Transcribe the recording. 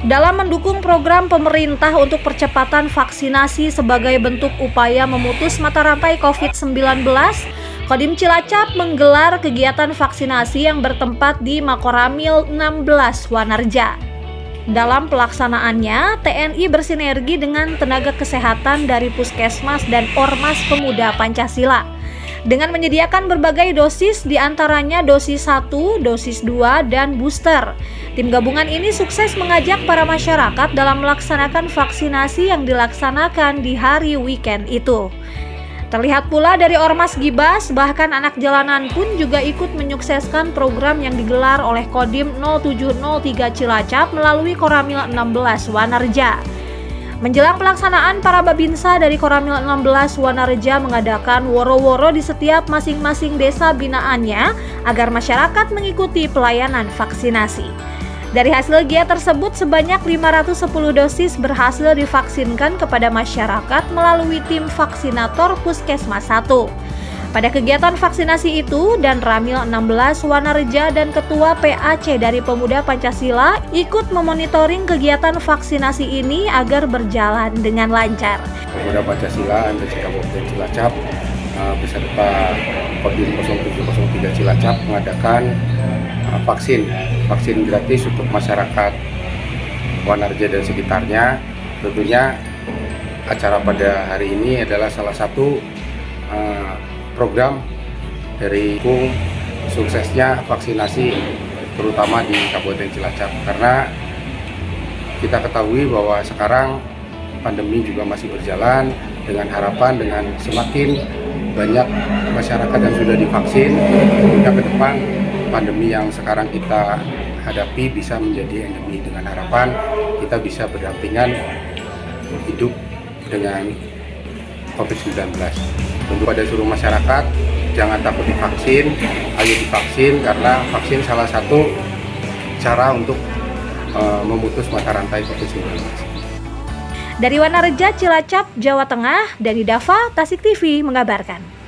Dalam mendukung program pemerintah untuk percepatan vaksinasi sebagai bentuk upaya memutus mata rantai COVID-19, Kodim Cilacap menggelar kegiatan vaksinasi yang bertempat di Makoramil 16 Wanarja. Dalam pelaksanaannya, TNI bersinergi dengan tenaga kesehatan dari Puskesmas dan Ormas Pemuda Pancasila dengan menyediakan berbagai dosis di antaranya dosis 1, dosis 2, dan booster. Tim gabungan ini sukses mengajak para masyarakat dalam melaksanakan vaksinasi yang dilaksanakan di hari weekend itu. Terlihat pula dari Ormas Gibas, bahkan anak jalanan pun juga ikut menyukseskan program yang digelar oleh Kodim 0703 Cilacap melalui Koramil 16 Wanarja. Menjelang pelaksanaan, para babinsa dari Koramil 16 Wanareja mengadakan woro-woro di setiap masing-masing desa binaannya agar masyarakat mengikuti pelayanan vaksinasi. Dari hasil giat tersebut, sebanyak 510 dosis berhasil divaksinkan kepada masyarakat melalui tim vaksinator Puskesmas 1. Pada kegiatan vaksinasi itu, dan Ramil 16 Wanareja dan Ketua PAC dari Pemuda Pancasila ikut memonitoring kegiatan vaksinasi ini agar berjalan dengan lancar. Pemuda Pancasila MPC Kabupaten Cilacap uh, beserta Kodim 0703 Cilacap mengadakan uh, vaksin vaksin gratis untuk masyarakat Wanarja dan sekitarnya. Tentunya acara pada hari ini adalah salah satu uh, program dari suksesnya vaksinasi terutama di Kabupaten Cilacap karena kita ketahui bahwa sekarang pandemi juga masih berjalan dengan harapan dengan semakin banyak masyarakat yang sudah divaksin hingga ke depan pandemi yang sekarang kita hadapi bisa menjadi endemi dengan harapan kita bisa berdampingan hidup dengan COVID-19. Tentu pada seluruh masyarakat jangan takut divaksin, ayo divaksin karena vaksin salah satu cara untuk uh, memutus mata rantai COVID-19. Dari Wanareja, Cilacap, Jawa Tengah, dari Dava, Tasik TV mengabarkan.